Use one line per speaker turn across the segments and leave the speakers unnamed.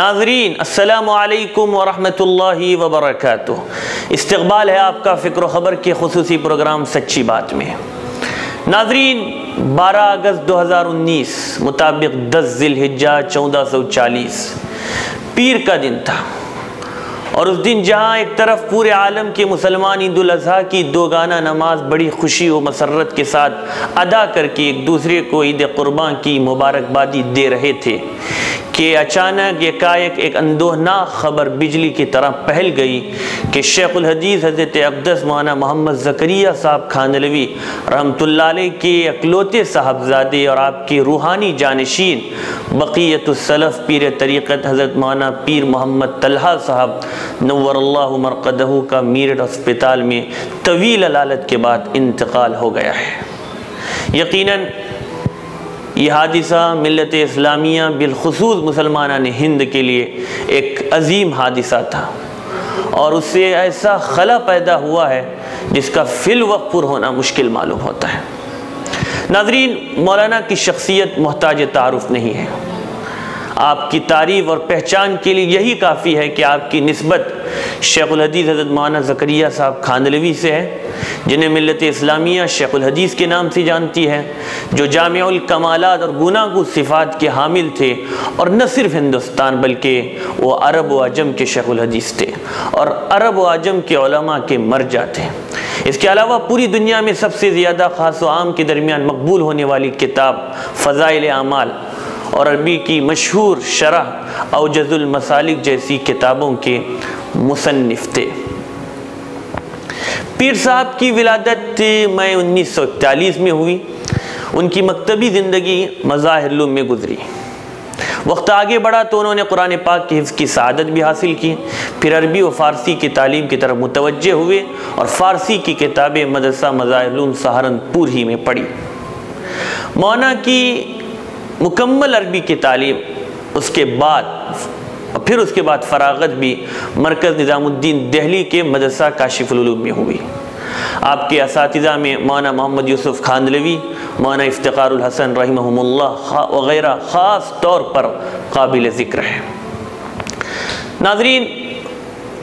ناظرین، السلام علیکم ورحمۃ اللہ وبرکاتہ۔ استقبال ہے آپ کا فکر و خبر کے خصوصی پروگرام سچی بات میں۔ ناظرین، بارہ اگست دو ہزار انیس، مطابق دس ذی الحجہ، چودہ سو چالیس۔ پیر کا دن تھا۔ اور اس دن جہاں ایک طرف پورے عالم کے مسلمان عید الاضحیٰ کی دو گانا نماز بڑی خوشی و مسرت کے ساتھ ادا کر کے ایک دوسرے کو عید قربان کی مبارکبادی دے رہے تھے کہ اچانک یکایک ایک اندوہناک خبر بجلی کی طرح پہل گئی کہ شیخ الحدیث حضرت اقدس مولانا محمد زکریہ صاحب خاندلوی رحمۃ اللہ علیہ کے اکلوتے صاحبزادے اور آپ کے روحانی جانشین بقیت السلف پیر طریقت حضرت مولانا پیر محمد طلحہ صاحب نور اللہ مرقدہ کا میرٹ اسپتال میں طویل علالت کے بعد انتقال ہو گیا ہے۔ یقیناً یہ حادثہ ملت اسلامیہ بالخصوص مسلمانان ہند کے لیے ایک عظیم حادثہ تھا۔ اور اس سے ایسا خلا پیدا ہوا ہے جس کا فی الوقت پر ہونا مشکل معلوم ہوتا ہے۔ ناظرین، مولانا کی شخصیت محتاج تعارف نہیں ہے۔ آپ کی تعریف اور پہچان کے لیے یہی کافی ہے کہ آپ کی نسبت شیخ الحدیث حضرت مولانا زکریہ صاحب خاندلوی سے ہے، جنہیں ملت اسلامیہ شیخ الحدیث کے نام سے جانتی ہے، جو جامع الکمالات اور گناہ صفات کے حامل تھے اور نہ صرف ہندوستان بلکہ وہ عرب و عجم کے شیخ الحدیث تھے اور عرب و عجم کے علماء کے مرجع تھے اس کے علاوہ پوری دنیا میں سب سے زیادہ خاص و عام کے درمیان مقبول ہونے والی کتاب فضائل اعمال اور عربی کی مشہور شرح اوجز المسالک جیسی کتابوں کے مصنف تھے۔ پیر صاحب کی ولادت میں انیس سو اکتالیس میں ہوئی۔ ان کی مکتبی زندگی مظاہر میں گزری۔ وقت آگے بڑھا تو انہوں نے قرآن پاک کی حفظ کی سعادت بھی حاصل کی۔ پھر عربی و فارسی کی تعلیم کی طرف متوجہ ہوئے اور فارسی کی کتابیں مدرسہ مظاہر سہارنپور ہی میں پڑھی۔ مونا کی مکمل عربی کی تعلیم، اس کے بعد اور پھر اس کے بعد فراغت بھی مرکز نظام الدین دہلی کے مدرسہ کاشف العلوم میں ہوئی۔ آپ کے اساتذہ میں مولانا محمد یوسف خاندلوی، مولانا افتقار الحسن رحمہ اللہ وغیرہ خاص طور پر قابل ذکر ہے ناظرین،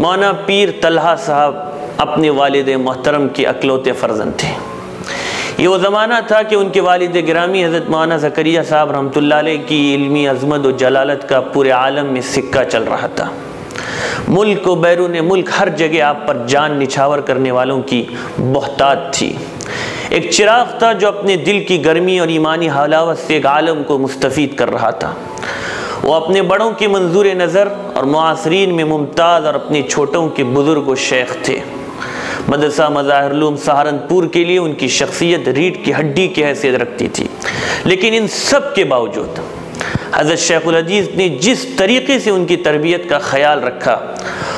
مولانا پیر طلحہ صاحب اپنے والد محترم کے اکلوتے فرزند تھے۔ یہ وہ زمانہ تھا کہ ان کے والد گرامی حضرت مولانا زکریہ صاحب رحمۃ اللہ علیہ کی علمی عظمت و جلالت کا پورے عالم میں سکہ چل رہا تھا۔ ملک و بیرون ملک ہر جگہ آپ پر جان نچھاور کرنے والوں کی بہتات تھی۔ ایک چراغ تھا جو اپنے دل کی گرمی اور ایمانی حلاوت سے ایک عالم کو مستفید کر رہا تھا۔ وہ اپنے بڑوں کے منظور نظر اور معاصرین میں ممتاز اور اپنے چھوٹوں کے بزرگ و شیخ تھے۔ مدرسہ، مظاہر علوم سہارنپور کے لیے ان کی شخصیت ریٹ کی ہڈی کی حیثیت رکھتی تھی۔ لیکن ان سب کے باوجود حضرت شیخ الحدیث نے جس طریقے سے ان کی تربیت کا خیال رکھا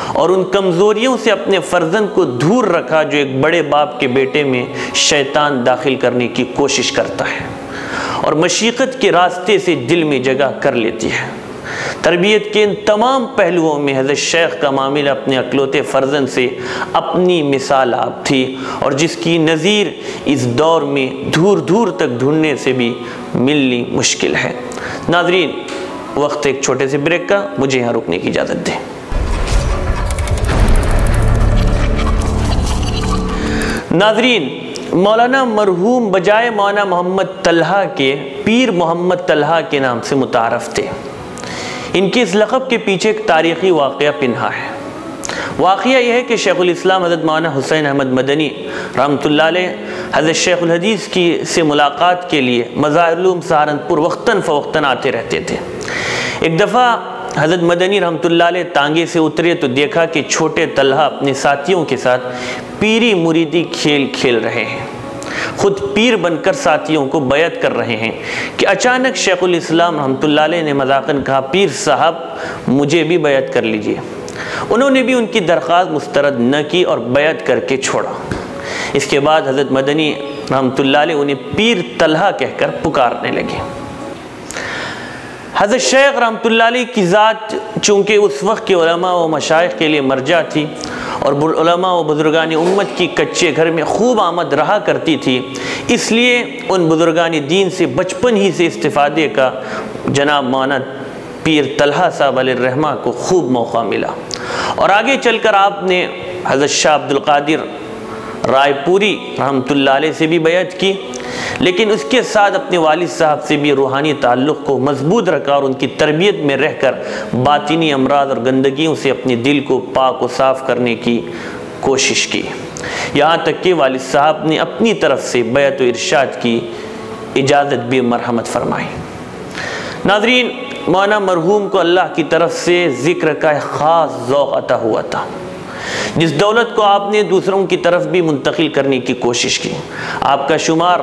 اور ان کمزوریوں سے اپنے فرزند کو دور رکھا جو ایک بڑے باپ کے بیٹے میں شیطان داخل کرنے کی کوشش کرتا ہے اور مشیقت کے راستے سے دل میں جگہ کر لیتی ہے۔ تربیت کے ان تمام پہلوؤں میں حضرت شیخ کا معاملہ اپنے اکلوتے فرزن سے اپنی مثال آپ تھی اور جس کی نظیر اس دور میں دھور دھور تک ڈھونڈنے سے بھی ملنی مشکل ہے۔ ناظرین، وقت ایک چھوٹے سے بریک کا، مجھے یہاں رکنے کی اجازت دیں۔ ناظرین، مولانا مرحوم بجائے مولانا محمد طلحہ کے پیر محمد طلحہ کے نام سے متعارف تھے۔ ان کے اس لقب کے پیچھے ایک تاریخی واقعہ پنہا ہے۔ واقعہ یہ ہے کہ شیخ الاسلام حضرت مولانا حسین احمد مدنی رحمۃ اللہ علیہ حضرت شیخ الحدیث کی سے ملاقات کے لیے مظاہر علوم سہارنپور وقتاً فوقتاً آتے رہتے تھے۔ ایک دفعہ حضرت مدنی رحمۃ اللہ علیہ تانگے سے اترے تو دیکھا کہ چھوٹے طلحہ اپنے ساتھیوں کے ساتھ پیری مریدی کھیل کھیل رہے ہیں۔ خود پیر بن کر ساتھیوں کو بیعت کر رہے ہیں کہ اچانک شیخ الاسلام رحمۃ اللہ علیہ نے مذاقن کہا، پیر صاحب، مجھے بھی بیعت کر لیجیے۔ انہوں نے بھی ان کی درخواست مسترد نہ کی اور بیعت کر کے چھوڑا۔ اس کے بعد حضرت مدنی رحمۃ اللہ علیہ انہیں پیر طلحہ کہہ کر پکارنے لگے۔ حضرت شیخ رحمۃ اللہ علیہ کی ذات چونکہ اس وقت کے علماء و مشائق کے لیے مرجع تھی اور علماء و بزرگان امت کی کچے گھر میں خوب آمد رہا کرتی تھی۔ اس لیے ان بزرگان دین سے بچپن ہی سے استفادے کا جناب مانا پیر طلحہ صاحب علیہ الرحمہ کو خوب موقع ملا۔ اور آگے چل کر آپ نے حضرت شاہ عبد القادر رائے پوری رحمۃ اللہ علیہ سے بھی بیعت کی، لیکن اس کے ساتھ اپنے والد صاحب سے بھی روحانی تعلق کو مضبوط رکھا اور ان کی تربیت میں رہ کر باطنی امراض اور گندگیوں سے اپنے دل کو پاک و صاف کرنے کی کوشش کی۔ یہاں تک کہ والد صاحب نے اپنی طرف سے بیعت و ارشاد کی اجازت بھی مرحمت فرمائی۔ ناظرین مولانا مرحوم کو اللہ کی طرف سے ذکر کا ایک خاص ذوق عطا ہوا تھا۔ جس دولت کو آپ نے دوسروں کی طرف بھی منتقل کرنے کی کوشش کی، آپ کا شمار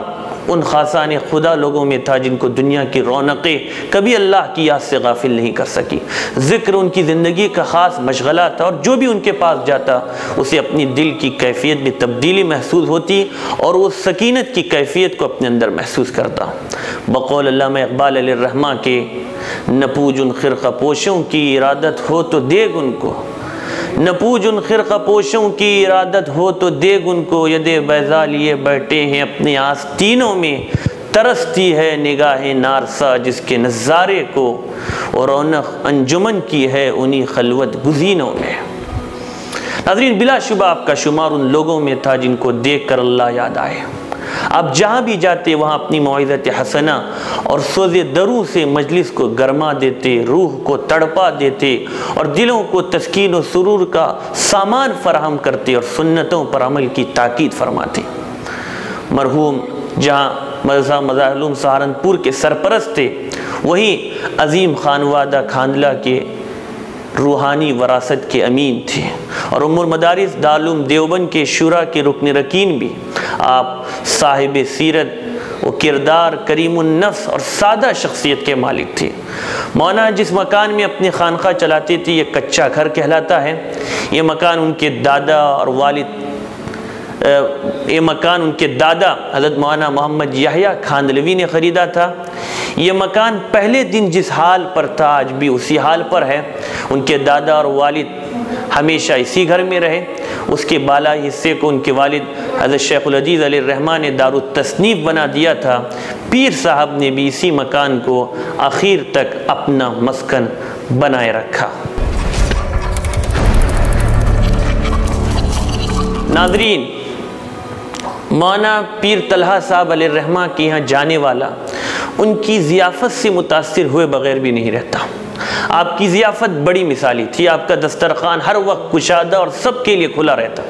ان خاصان خدا لوگوں میں تھا جن کو دنیا کی رونقیں کبھی اللہ کی یاد سے غافل نہیں کر سکی۔ ذکر ان کی زندگی کا خاص مشغلہ تھا اور جو بھی ان کے پاس جاتا، اسے اپنی دل کی کیفیت میں تبدیلی محسوس ہوتی اور وہ سکینت کی کیفیت کو اپنے اندر محسوس کرتا۔ بقول علامہ اقبال علیہ الرحمہ کے، نپوج ان خرقہ پوشوں کی ارادت ہو تو دیگ ان کو۔ نپوج ان خرقہ پوشوں کی ارادت ہو تو دیگ ان کو ید بیضا لیے بیٹھے ہیں اپنے آستینوں میں، ترستی ہے نگاہ نارسا جس کے نظارے کو، اور رونق انجمن کی ہے انہی خلوت گزینوں میں۔ ناظرین، بلا شبہ آپ کا شمار ان لوگوں میں تھا جن کو دیکھ کر اللہ یاد آئے۔ آپ جہاں بھی جاتے وہاں اپنی معیزت حسنہ اور سوز درو سے مجلس کو گرما دیتے، روح کو تڑپا دیتے اور دلوں کو تسکین و سرور کا سامان فراہم کرتے اور سنتوں پر عمل کی تاکید فرماتے۔ مرحوم جہاں مدرسہ مزاحلوم سہارنپور کے سرپرست تھے، وہیں عظیم خانوادہ کھاندلہ کے روحانی وراثت کے امین تھے اور ام المدارس دالوم دیوبند کے شورا کے رکن رکین بھی آپ صاحب سیرت و کردار کریم النفس اور سادہ شخصیت کے مالک تھے۔ مونا جس مکان میں اپنی خانقاہ چلاتی تھی، یہ کچا گھر کہلاتا ہے۔ یہ مکان ان کے دادا اور والد یہ مکان ان کے دادا حضرت مولانا محمد یحییٰ خاندلوی نے خریدا تھا۔ یہ مکان پہلے دن جس حال پر تھا، آج بھی اسی حال پر ہے۔ ان کے دادا اور والد ہمیشہ اسی گھر میں رہے۔ اس کے بالا حصے کو ان کے والد حضرت شیخ العزیز علیہ الرحمٰن نے دار التصنیف بنا دیا تھا۔ پیر صاحب نے بھی اسی مکان کو آخر تک اپنا مسکن بنائے رکھا۔ ناظرین، مولانا پیر طلحہ صاحب علیہ الرحمہ کے یہاں جانے والا ان کی ضیافت سے متاثر ہوئے بغیر بھی نہیں رہتا۔ آپ کی ضیافت بڑی مثالی تھی، آپ کا دسترخوان ہر وقت کشادہ اور سب کے لیے کھلا رہتا۔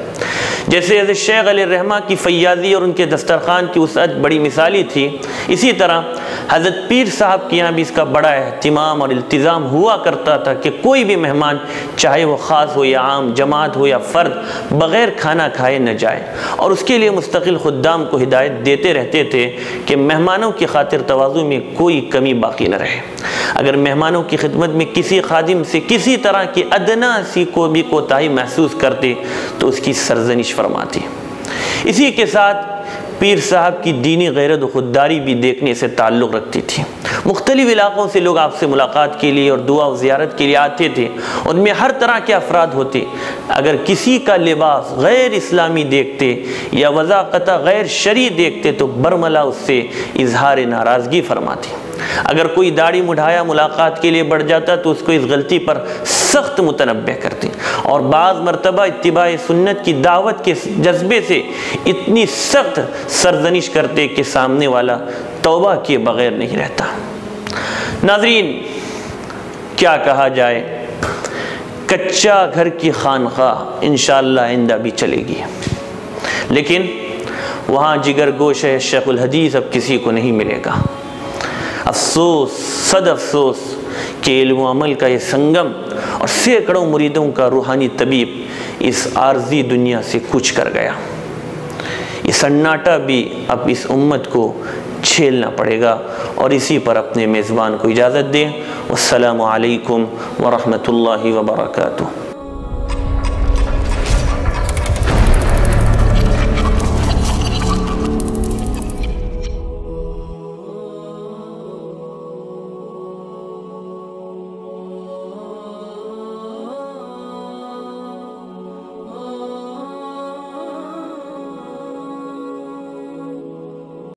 جیسے حضرت شیخ علیہ الرحمہ کی فیاضی اور ان کے دسترخوان کی وسعت بڑی مثالی تھی، اسی طرح حضرت پیر صاحب کے یہاں بھی اس کا بڑا اہتمام اور التظام ہوا کرتا تھا کہ کوئی بھی مہمان چاہے وہ خاص ہو یا عام، جماعت ہو یا فرد، بغیر کھانا کھائے نہ جائے۔ اور اس کے لیے مستقل خدام کو ہدایت دیتے رہتے تھے کہ مہمانوں کی خاطر توازو میں کوئی کمی باقی نہ رہے۔ اگر مہمانوں کی خدمت میں کسی خادم سے کسی طرح کی ادنا سی کو بھی کوتاہی محسوس کرتے، تو اس کی سرزنش فرماتی اسی کے ساتھ پیر صاحب کی دینی غیرت و خودداری بھی دیکھنے سے تعلق رکھتی تھی۔ مختلف علاقوں سے لوگ آپ سے ملاقات کے لیے اور دعا و زیارت کے لیے آتے تھے۔ ان میں ہر طرح کے افراد ہوتے۔ اگر کسی کا لباس غیر اسلامی دیکھتے یا وضاقتہ غیر شرعی دیکھتے تو برملا اس سے اظہار ناراضگی فرماتی اگر کوئی داڑھی مڑھایا ملاقات کے لیے بڑھ جاتا تو اس کو اس غلطی پر سخت متنبع کرتی اور بعض مرتبہ اتباع سنت کی دعوت کے جذبے سے اتنی سخت سرزنش کرتے کہ سامنے والا توبہ کیے بغیر نہیں رہتا۔ ناظرین، کیا کہا جائے؟ کچا گھر کی خانخواہ انشاءاللہ آئندہ بھی چلے گی۔ لیکن وہاں جگر گوش ہے، شیخ الحدیث اب کسی کو نہیں ملے گا۔ افسوس، صد افسوس کہ علم و عمل کا یہ سنگم اور سینکڑوں مریدوں کا روحانی طبیب اس عارضی دنیا سے کچھ کر گیا۔ یہ سناٹا بھی اب اس امت کو چھیلنا پڑے گا اور اسی پر اپنے میزبان کو اجازت دیں۔ السلام علیکم ورحمۃ اللہ وبرکاتہ۔